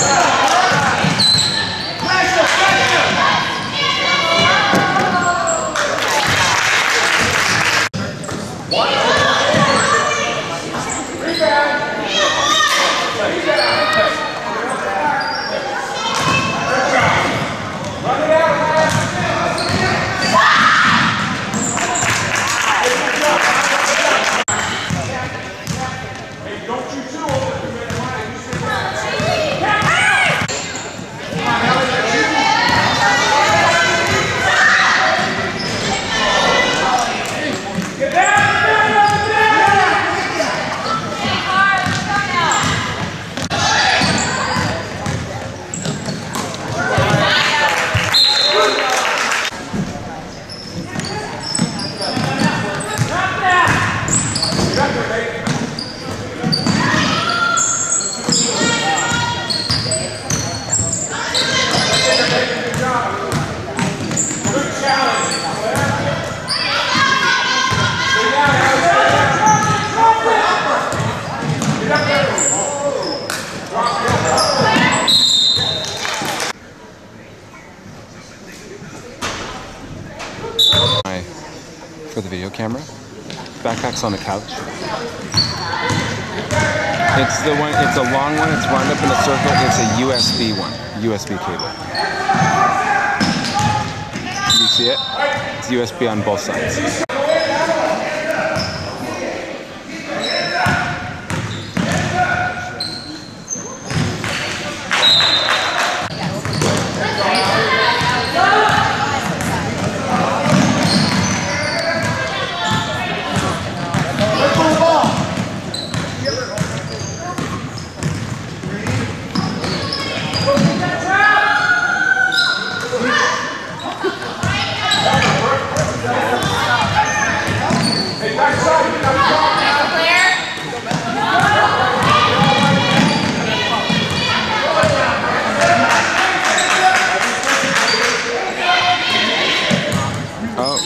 Yeah. Camera. Backpack's on the couch. It's the one. It's a long one. It's wound up in a circle. It's a USB one. USB cable. You see it? It's USB on both sides.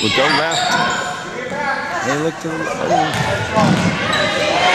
Oh, we go left. They look to the Shoot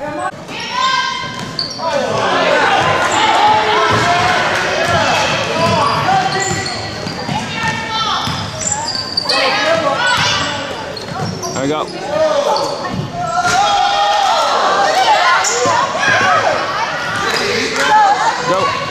There we go. Go.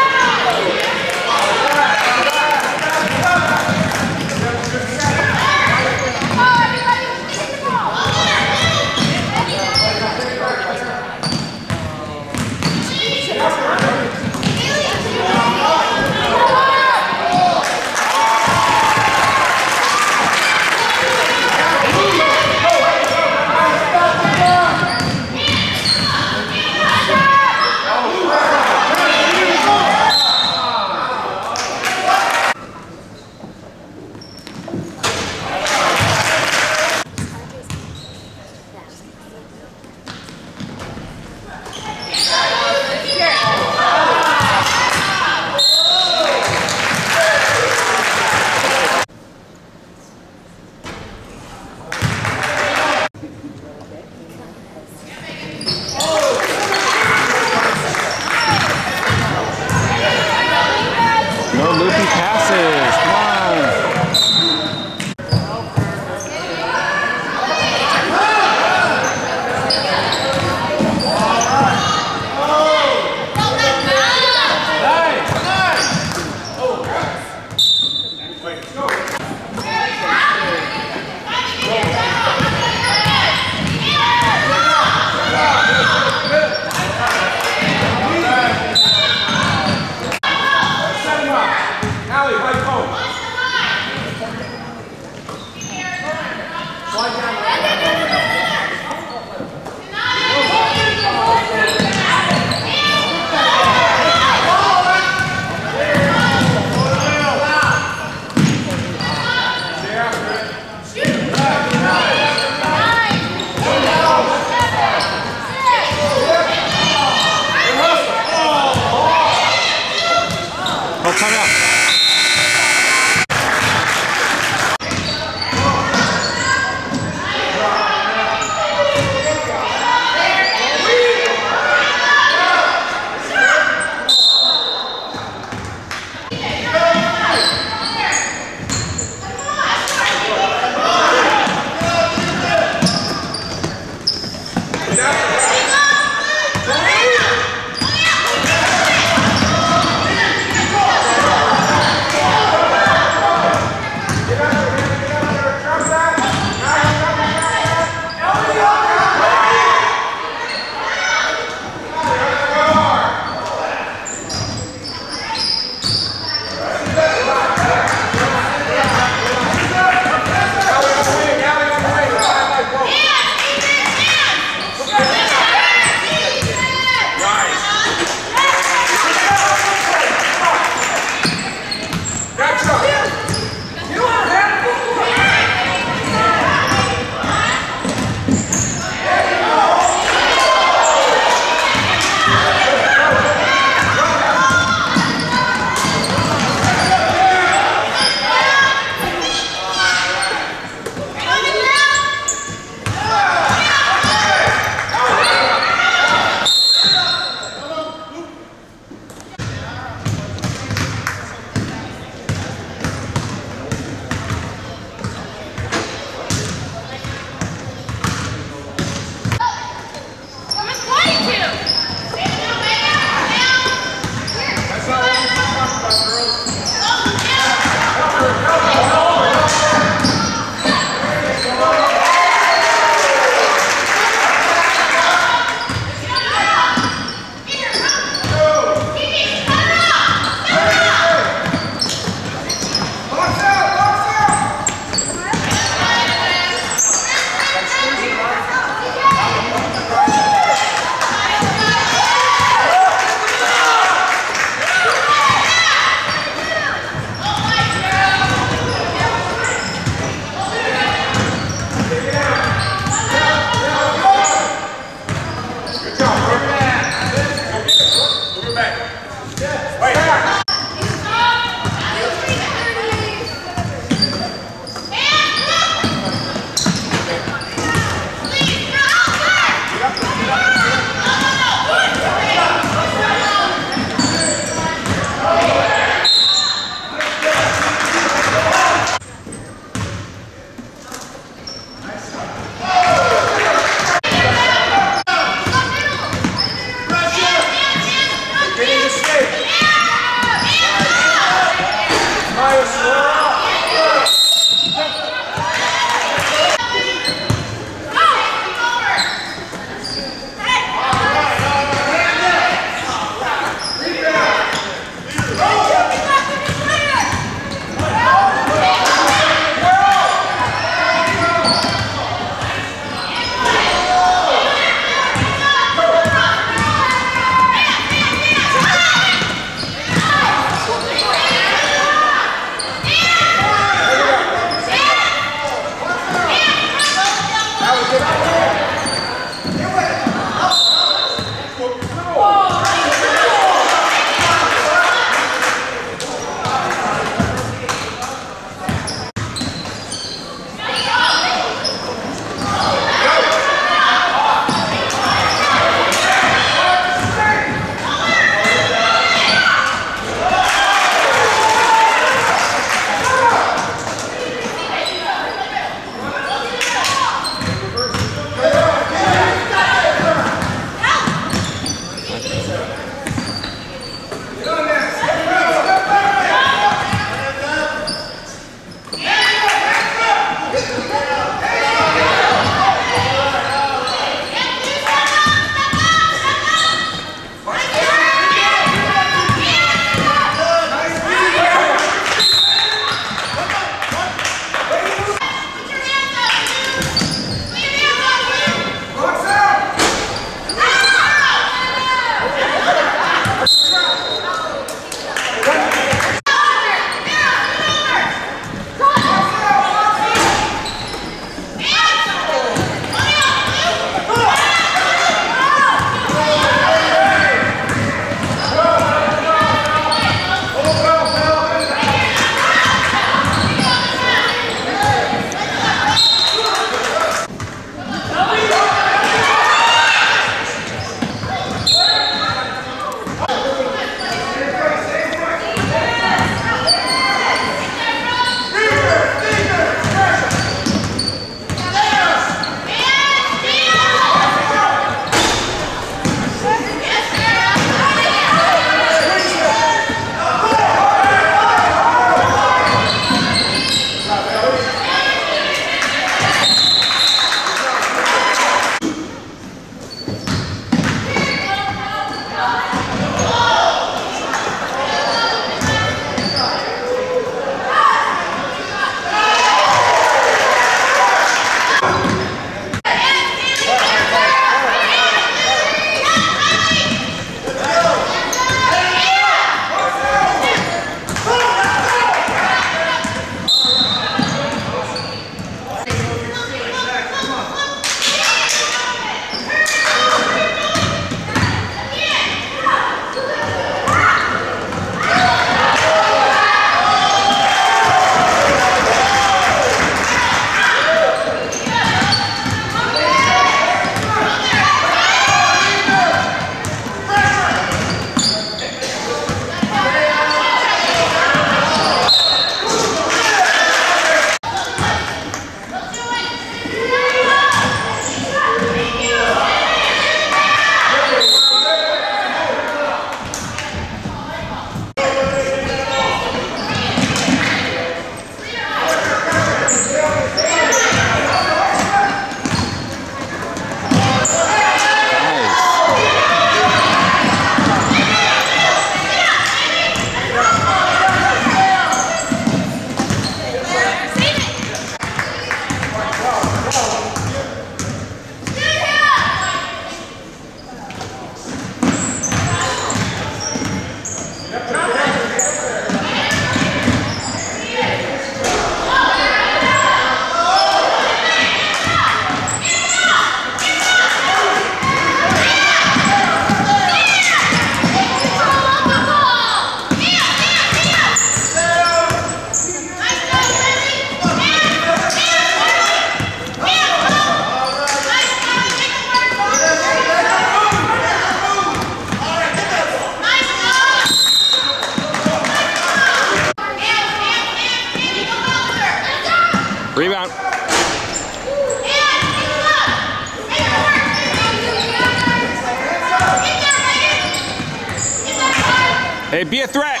Hey, be a threat.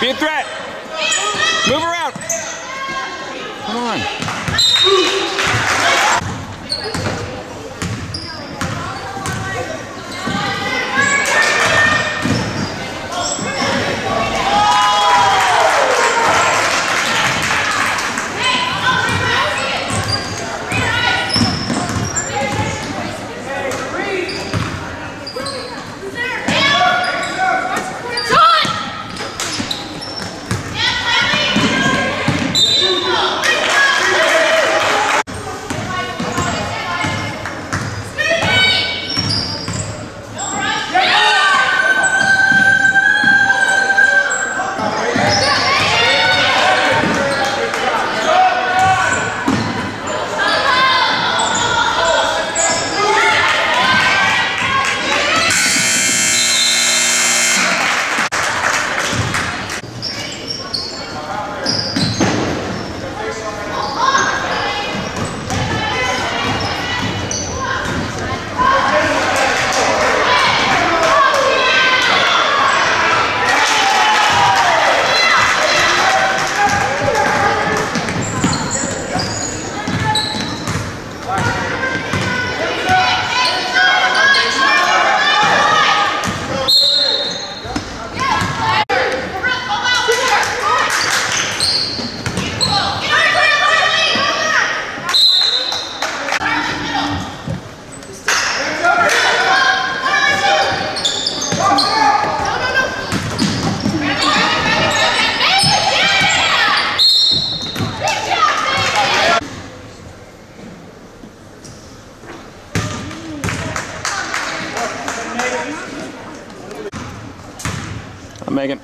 Be a threat. Move around. Come on. Megan.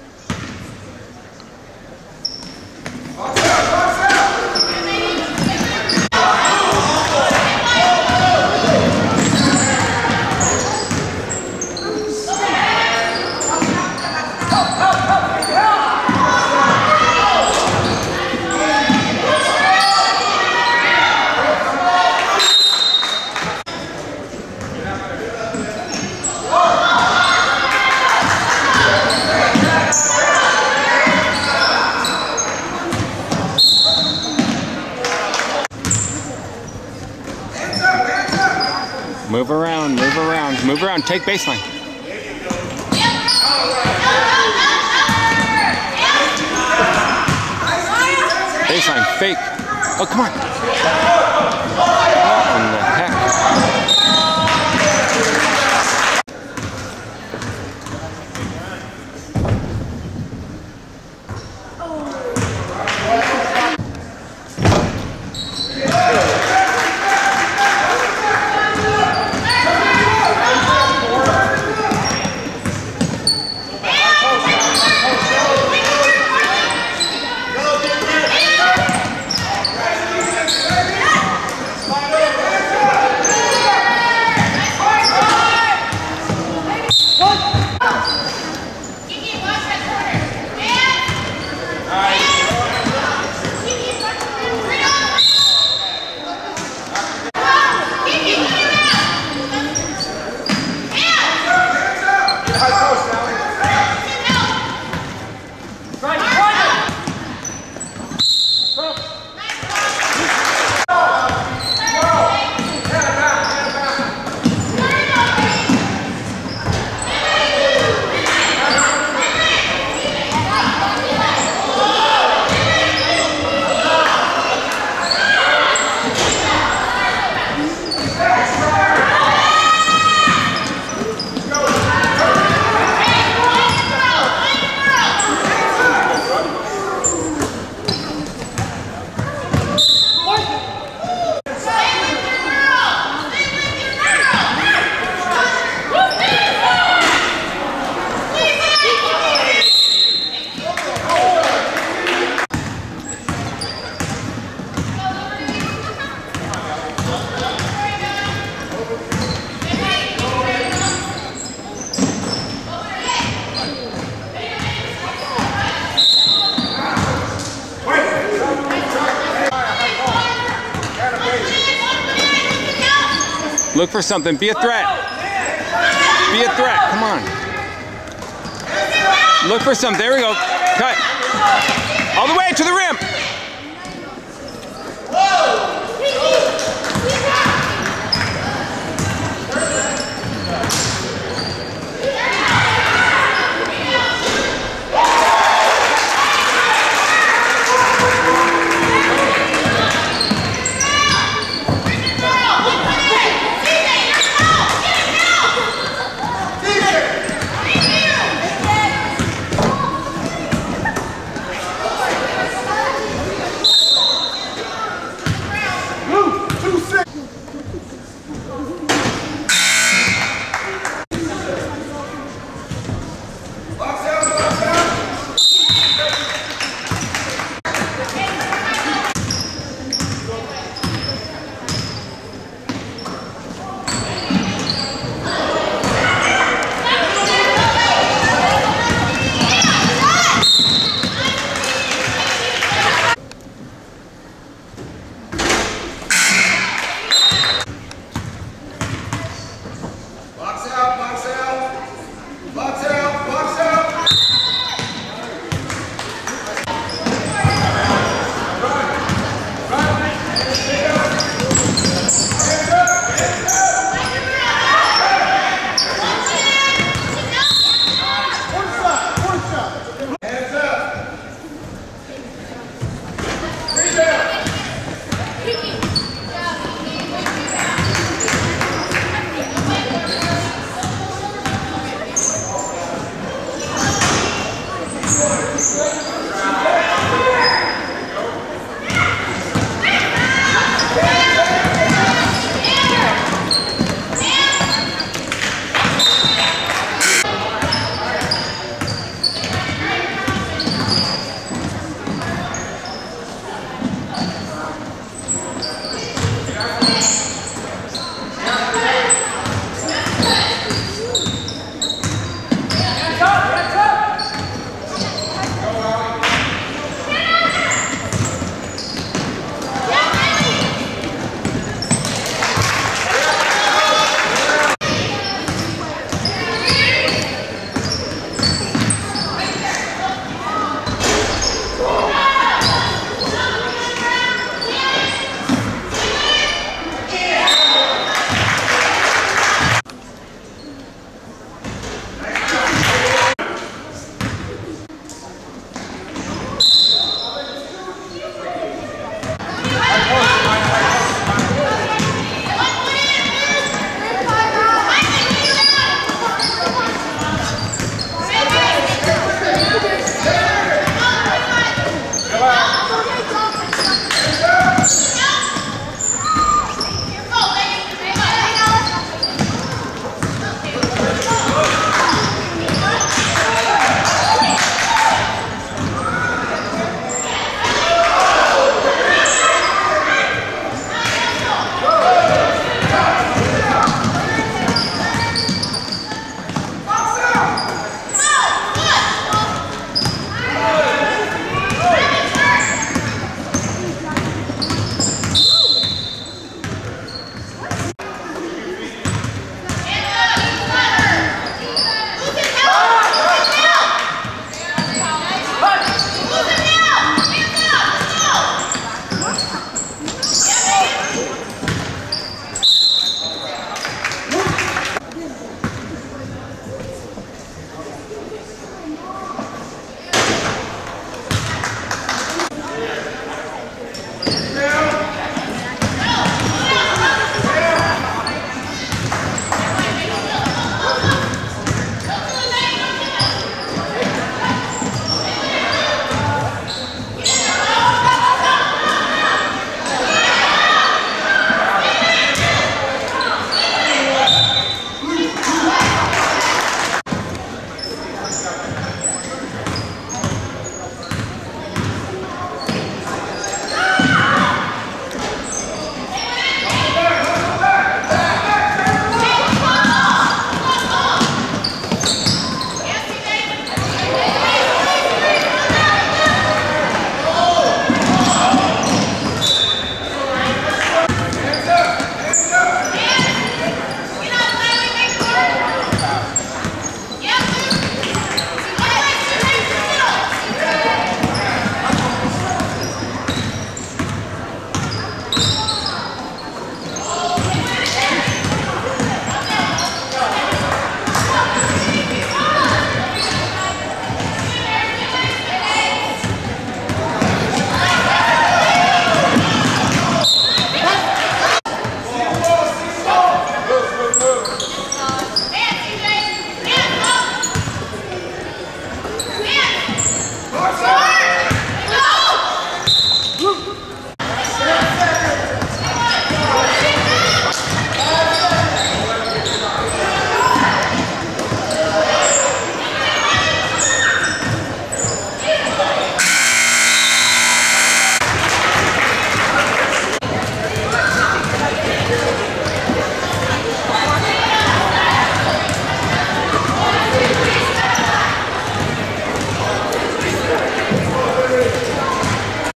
Move around, move around, move around. Take baseline. Baseline, fake. Oh, come on. For something. Be a threat. Be a threat. Come on. Look for some. There we go. Cut. All the way to the rim.